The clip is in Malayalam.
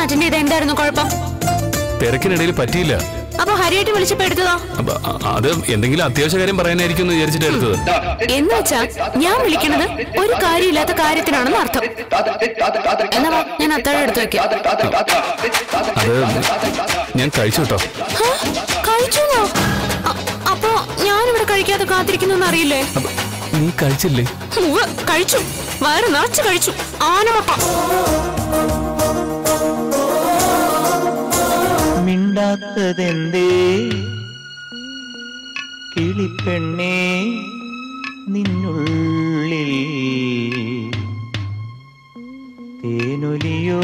വന്ന് അറ്റൻഡ് ചെയ്ത. എന്തായിരുന്നു കുഴപ്പം? തിരക്കിനിടയിൽ പറ്റിയില്ല. അപ്പൊ ഹരിയായിട്ട് വിളിച്ചപ്പോ എടുത്തതോ? അത് എന്തെങ്കിലും അത്യാവശ്യ കാര്യം പറയാനായിരിക്കും എന്ന് വിചാരിച്ചിട്ട് എടുത്തത്. എന്ന് വെച്ചാ ഞാൻ വിളിക്കണത് ഒരു കാര്യമില്ലാത്ത കാര്യത്തിനാണെന്ന് അർത്ഥം. എന്നാ ഞാൻ അത്താഴം എടുത്തു വെക്കാം. അത് ഞാൻ കഴിച്ചു കേട്ടോ. അ- അപ്പൊ ഞാനിവിടെ കഴിക്കാതെ കാത്തിരിക്കുന്നു അറിയില്ലേ? നീ കഴിച്ചില്ലേ? കഴിച്ചു. വയറ് നിറച്ച് കഴിച്ചു. ആനമുട്ട മിണ്ടാത്തതെന്തേ കിളിപ്പെണ്ണേ നിന്നുള്ളിൽ തേനൊലിയോ?